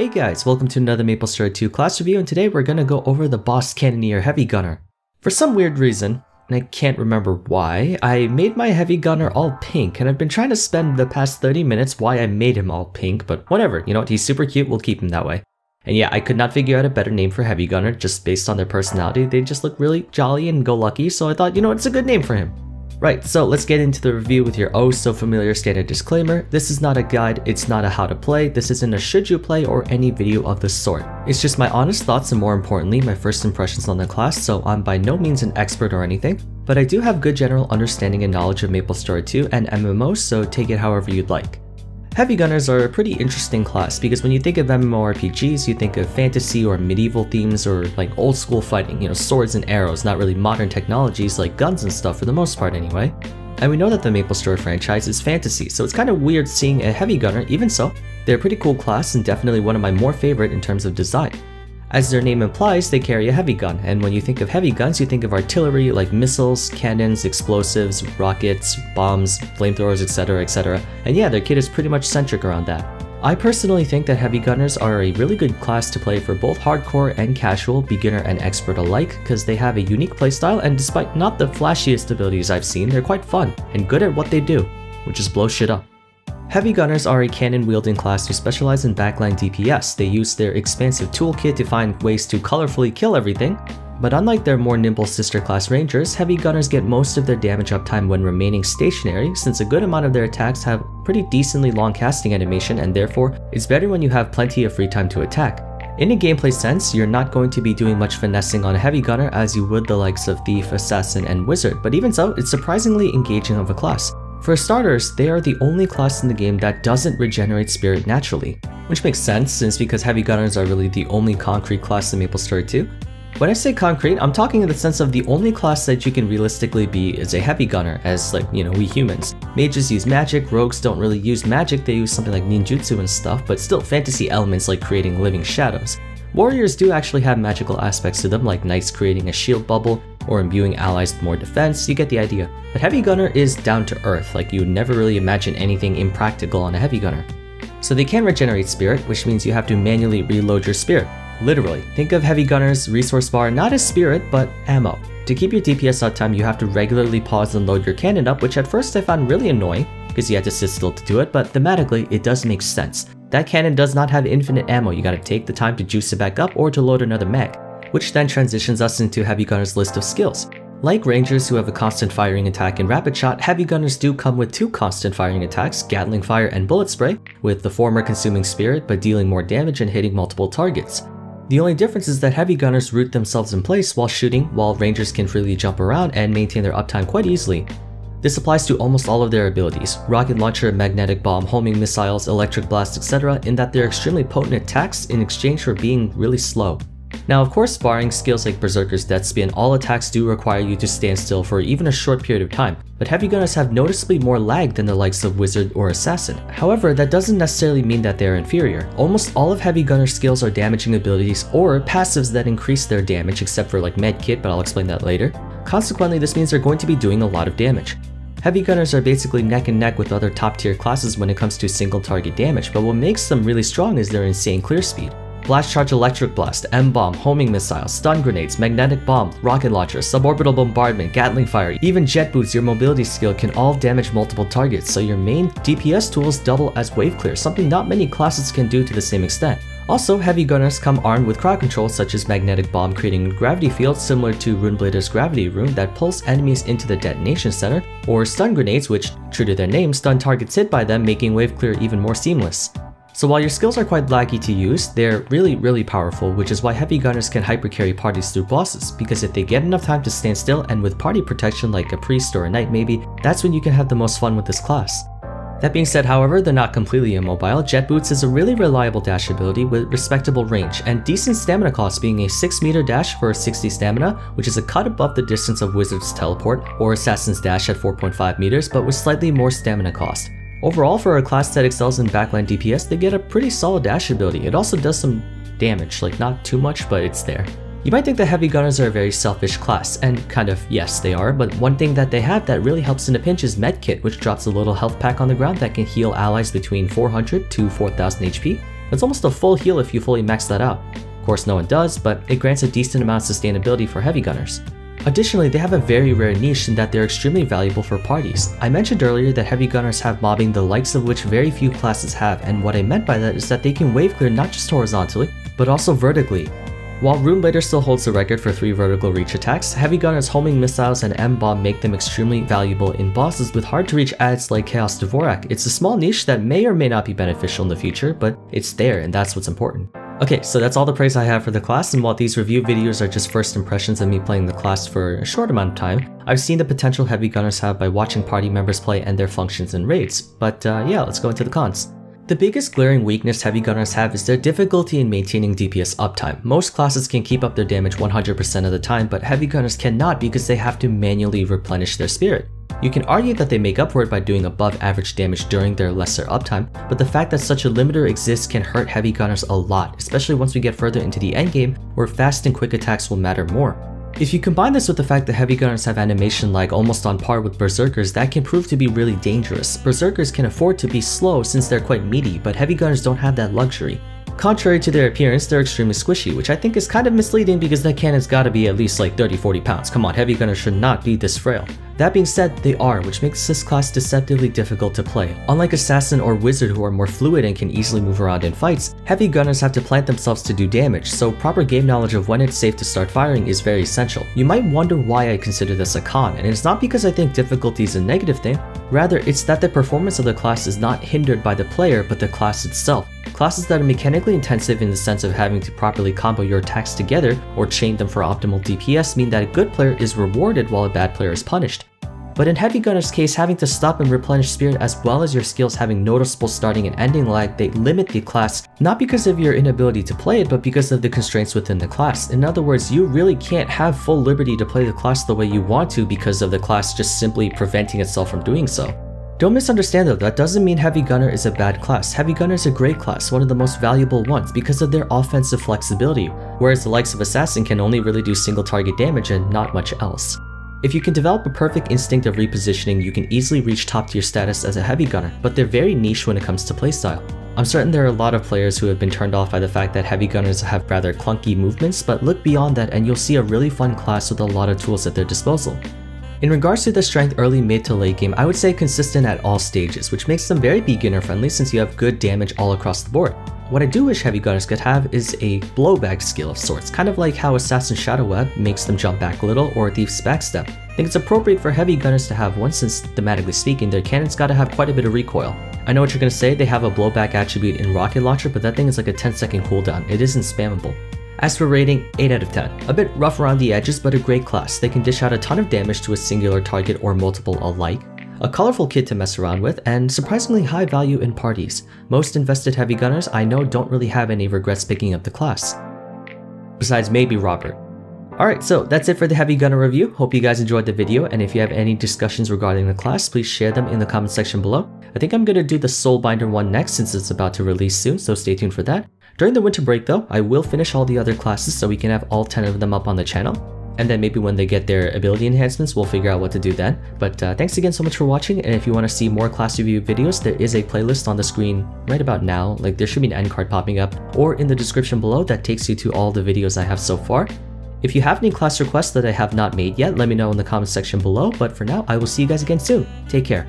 Hey guys, welcome to another MapleStory 2 class review and today we're gonna go over the Boss Cannoneer Heavy Gunner. For some weird reason, and I can't remember why, I made my Heavy Gunner all pink and I've been trying to spend the past 30 minutes why I made him all pink, but whatever, you know what, he's super cute, we'll keep him that way. And yeah, I could not figure out a better name for Heavy Gunner just based on their personality, they just look really jolly and go lucky, so I thought, you know, it's a good name for him. Right, so let's get into the review with your oh so familiar standard disclaimer. This is not a guide, it's not a how to play, this isn't a should you play or any video of the sort. It's just my honest thoughts and more importantly, my first impressions on the class, so I'm by no means an expert or anything, but I do have good general understanding and knowledge of MapleStory 2 and MMOs, so take it however you'd like. Heavy Gunners are a pretty interesting class because when you think of MMORPGs, you think of fantasy or medieval themes or like old school fighting, you know, swords and arrows, not really modern technologies like guns and stuff for the most part anyway. And we know that the MapleStory franchise is fantasy, so it's kind of weird seeing a Heavy Gunner, even so, they're a pretty cool class and definitely one of my more favorite in terms of design. As their name implies, they carry a heavy gun, and when you think of heavy guns, you think of artillery like missiles, cannons, explosives, rockets, bombs, flamethrowers, etc, etc. And yeah, their kit is pretty much centric around that. I personally think that heavy gunners are a really good class to play for both hardcore and casual, beginner and expert alike, because they have a unique playstyle and despite not the flashiest abilities I've seen, they're quite fun and good at what they do, which is blow shit up. Heavy Gunners are a cannon-wielding class who specialize in backline DPS. They use their expansive toolkit to find ways to colorfully kill everything, but unlike their more nimble sister class rangers, Heavy Gunners get most of their damage uptime when remaining stationary since a good amount of their attacks have pretty decently long casting animation and therefore it's better when you have plenty of free time to attack. In a gameplay sense, you're not going to be doing much finessing on a heavy gunner as you would the likes of Thief, Assassin, and Wizard, but even so, it's surprisingly engaging of a class. For starters, they are the only class in the game that doesn't regenerate spirit naturally, which makes sense since because heavy gunners are really the only concrete class in MapleStory 2. When I say concrete, I'm talking in the sense of the only class that you can realistically be is a heavy gunner, as like, you know, we humans. Mages use magic, rogues don't really use magic, they use something like ninjutsu and stuff, but still fantasy elements like creating living shadows. Warriors do actually have magical aspects to them, like knights creating a shield bubble, or imbuing allies with more defense, you get the idea. But Heavy Gunner is down to earth, like you would never really imagine anything impractical on a Heavy Gunner. So they can regenerate spirit, which means you have to manually reload your spirit. Literally, think of Heavy Gunner's resource bar not as spirit, but ammo. To keep your DPS uptime, you have to regularly pause and load your cannon up, which at first I found really annoying, because you had to sit still to do it, but thematically, it does make sense. That cannon does not have infinite ammo, you gotta take the time to juice it back up or to load another mag which then transitions us into Heavy Gunner's list of skills. Like Rangers who have a constant firing attack and rapid shot, Heavy Gunners do come with two constant firing attacks, Gatling Fire and Bullet Spray, with the former consuming spirit but dealing more damage and hitting multiple targets. The only difference is that Heavy Gunners root themselves in place while shooting, while Rangers can freely jump around and maintain their uptime quite easily. This applies to almost all of their abilities, rocket launcher, magnetic bomb, homing missiles, electric blast, etc. in that they're extremely potent attacks in exchange for being really slow. Now of course barring skills like Berserker's Death Spin, all attacks do require you to stand still for even a short period of time, but heavy gunners have noticeably more lag than the likes of Wizard or Assassin. However, that doesn't necessarily mean that they're inferior. Almost all of heavy gunner skills are damaging abilities or passives that increase their damage except for like Medkit, but I'll explain that later. Consequently, this means they're going to be doing a lot of damage. Heavy Gunners are basically neck and neck with other top tier classes when it comes to single target damage, but what makes them really strong is their insane clear speed. Blast Charge Electric Blast, M-Bomb, Homing Missile, Stun Grenades, Magnetic Bomb, Rocket Launcher, Suborbital Bombardment, Gatling Fire, even Jet Boots, your mobility skill can all damage multiple targets, so your main DPS tools double as Wave Clear, something not many classes can do to the same extent. Also, heavy gunners come armed with crowd control such as Magnetic Bomb creating a gravity field similar to Runeblader's gravity rune that pulls enemies into the detonation center, or stun grenades which, true to their name, stun targets hit by them making wave clear even more seamless. So while your skills are quite laggy to use, they're really really powerful which is why heavy gunners can hyper carry parties through bosses because if they get enough time to stand still and with party protection like a priest or a knight maybe, that's when you can have the most fun with this class. That being said, however, they're not completely immobile. Jet Boots is a really reliable dash ability with respectable range and decent stamina cost being a 6 meter dash for 60 stamina, which is a cut above the distance of Wizard's Teleport or Assassin's Dash at 4.5 meters but with slightly more stamina cost. Overall, for a class that excels in backline DPS, they get a pretty solid dash ability. It also does some damage, like not too much, but it's there. You might think the heavy gunners are a very selfish class, and kind of, yes they are, but one thing that they have that really helps in a pinch is Medkit, which drops a little health pack on the ground that can heal allies between 400 to 4000 HP. That's almost a full heal if you fully max that out. Of course no one does, but it grants a decent amount of sustainability for heavy gunners. Additionally, they have a very rare niche in that they're extremely valuable for parties. I mentioned earlier that heavy gunners have mobbing the likes of which very few classes have, and what I meant by that is that they can wave clear not just horizontally, but also vertically. While Room Runeblader still holds the record for 3 vertical reach attacks, Heavy Gunner's homing missiles and M-Bomb make them extremely valuable in bosses with hard to reach ads like Chaos Devorak. It's a small niche that may or may not be beneficial in the future, but it's there and that's what's important. Okay, so that's all the praise I have for the class, and while these review videos are just first impressions of me playing the class for a short amount of time, I've seen the potential heavy gunners have by watching party members play and their functions and raids. But uh, yeah, let's go into the cons. The biggest glaring weakness heavy gunners have is their difficulty in maintaining DPS uptime. Most classes can keep up their damage 100% of the time, but heavy gunners cannot because they have to manually replenish their spirit. You can argue that they make up for it by doing above average damage during their lesser uptime, but the fact that such a limiter exists can hurt heavy gunners a lot, especially once we get further into the endgame where fast and quick attacks will matter more. If you combine this with the fact that heavy gunners have animation lag almost on par with berserkers, that can prove to be really dangerous. Berserkers can afford to be slow since they're quite meaty, but heavy gunners don't have that luxury. Contrary to their appearance, they're extremely squishy, which I think is kind of misleading because that cannon's gotta be at least like 30-40 pounds. Come on, heavy gunners should not be this frail. That being said, they are, which makes this class deceptively difficult to play. Unlike Assassin or Wizard who are more fluid and can easily move around in fights, heavy gunners have to plant themselves to do damage, so proper game knowledge of when it's safe to start firing is very essential. You might wonder why I consider this a con, and it's not because I think difficulty is a negative thing, rather it's that the performance of the class is not hindered by the player but the class itself. Classes that are mechanically intensive in the sense of having to properly combo your attacks together or chain them for optimal DPS mean that a good player is rewarded while a bad player is punished. But in Heavy Gunner's case, having to stop and replenish spirit as well as your skills having noticeable starting and ending lag, they limit the class, not because of your inability to play it, but because of the constraints within the class. In other words, you really can't have full liberty to play the class the way you want to because of the class just simply preventing itself from doing so. Don't misunderstand though, that doesn't mean Heavy Gunner is a bad class. Heavy Gunner is a great class, one of the most valuable ones because of their offensive flexibility, whereas the likes of Assassin can only really do single target damage and not much else. If you can develop a perfect instinct of repositioning, you can easily reach top tier status as a heavy gunner, but they're very niche when it comes to playstyle. I'm certain there are a lot of players who have been turned off by the fact that heavy gunners have rather clunky movements, but look beyond that and you'll see a really fun class with a lot of tools at their disposal. In regards to the strength early mid to late game, I would say consistent at all stages, which makes them very beginner friendly since you have good damage all across the board. What I do wish heavy gunners could have is a blowback skill of sorts, kind of like how Assassin Shadow Web makes them jump back a little or Thief's Backstep. I think it's appropriate for heavy gunners to have one since, thematically speaking, their cannons gotta have quite a bit of recoil. I know what you're gonna say, they have a blowback attribute in Rocket Launcher, but that thing is like a 10 second cooldown, it isn't spammable. As for rating, 8 out of 10. A bit rough around the edges, but a great class. They can dish out a ton of damage to a singular target or multiple alike a colorful kit to mess around with, and surprisingly high value in parties. Most invested heavy gunners I know don't really have any regrets picking up the class. Besides maybe Robert. Alright, so that's it for the Heavy Gunner review. Hope you guys enjoyed the video, and if you have any discussions regarding the class, please share them in the comment section below. I think I'm gonna do the Soulbinder one next since it's about to release soon, so stay tuned for that. During the winter break though, I will finish all the other classes so we can have all 10 of them up on the channel and then maybe when they get their ability enhancements, we'll figure out what to do then. But uh, thanks again so much for watching, and if you want to see more class review videos, there is a playlist on the screen right about now, like there should be an end card popping up, or in the description below that takes you to all the videos I have so far. If you have any class requests that I have not made yet, let me know in the comment section below, but for now, I will see you guys again soon. Take care.